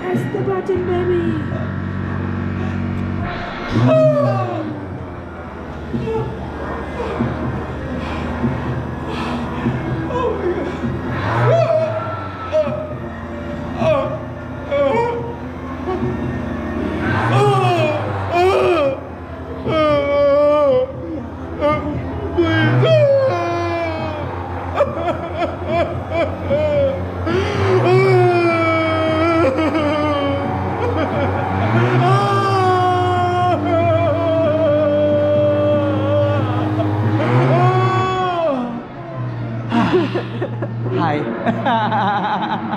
Press the button, baby. Oh, my God. Oh. Oh. Oh. 啊